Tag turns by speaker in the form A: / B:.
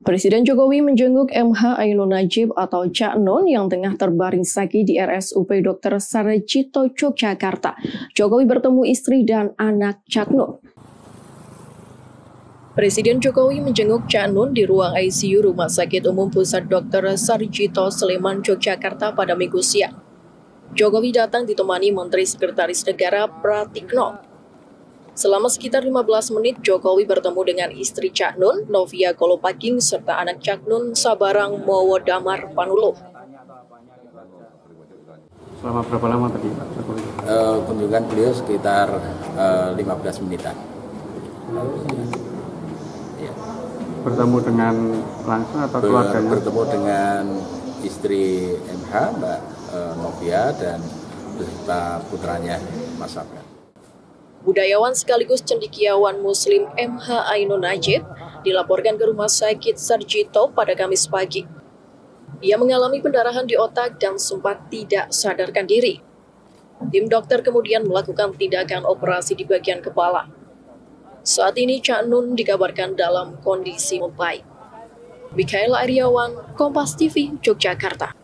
A: Presiden Jokowi menjenguk MH Ainun Najib atau Cak Nun yang tengah terbaring sakit di RSUP Dr. Sarjito Yogyakarta. Jokowi bertemu istri dan anak Cak Nun. Presiden Jokowi menjenguk Cak Nun di ruang ICU Rumah Sakit Umum Pusat Dr. Sarjito Sleman Yogyakarta pada minggu siang. Jokowi datang ditemani Menteri Sekretaris Negara Pratikno Selama sekitar 15 menit, Jokowi bertemu dengan istri Cak Nun, Novia Kolopaking, serta anak Cak Nun, Sabarang Mowo Damar Panulo.
B: Selama berapa lama tadi
C: Uh, kunjungan beliau sekitar uh, 15 menitan.
B: Ya. Bertemu dengan langsung atau keluarganya?
C: Bertemu dengan istri MH, Mbak uh, Novia, dan beserta putranya Mas Abgan.
A: Budayawan sekaligus cendikiawan Muslim MH Ainun Najib dilaporkan ke Rumah Sakit Sarjito pada Kamis pagi. Ia mengalami pendarahan di otak dan sempat tidak sadarkan diri. Tim dokter kemudian melakukan tindakan operasi di bagian kepala. Saat ini Cak Nun dikabarkan dalam kondisi membaik. Mikael Aryawan, Kompas TV, Yogyakarta.